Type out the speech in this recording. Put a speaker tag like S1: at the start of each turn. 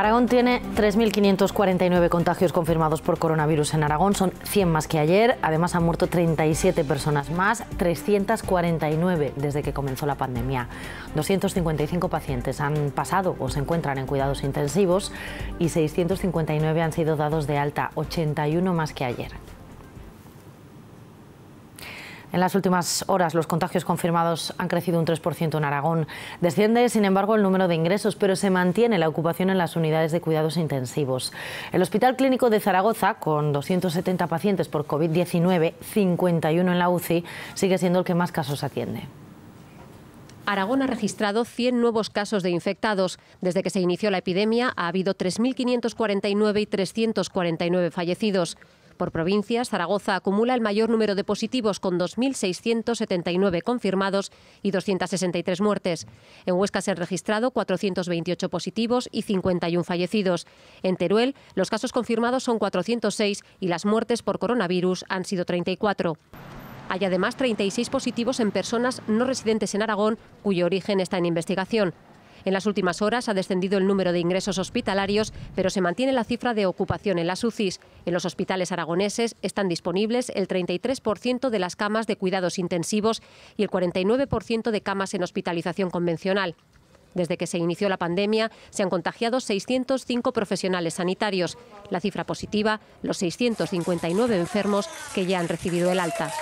S1: Aragón tiene 3.549 contagios confirmados por coronavirus en Aragón, son 100 más que ayer. Además han muerto 37 personas más, 349 desde que comenzó la pandemia. 255 pacientes han pasado o se encuentran en cuidados intensivos y 659 han sido dados de alta, 81 más que ayer. En las últimas horas los contagios confirmados han crecido un 3% en Aragón. Desciende, sin embargo, el número de ingresos, pero se mantiene la ocupación en las unidades de cuidados intensivos. El Hospital Clínico de Zaragoza, con 270 pacientes por COVID-19, 51 en la UCI, sigue siendo el que más casos atiende.
S2: Aragón ha registrado 100 nuevos casos de infectados. Desde que se inició la epidemia ha habido 3.549 y 349 fallecidos. Por provincias, Zaragoza acumula el mayor número de positivos con 2.679 confirmados y 263 muertes. En Huesca se han registrado 428 positivos y 51 fallecidos. En Teruel, los casos confirmados son 406 y las muertes por coronavirus han sido 34. Hay además 36 positivos en personas no residentes en Aragón, cuyo origen está en investigación. En las últimas horas ha descendido el número de ingresos hospitalarios, pero se mantiene la cifra de ocupación en las UCIs. En los hospitales aragoneses están disponibles el 33% de las camas de cuidados intensivos y el 49% de camas en hospitalización convencional. Desde que se inició la pandemia, se han contagiado 605 profesionales sanitarios. La cifra positiva, los 659 enfermos que ya han recibido el alta.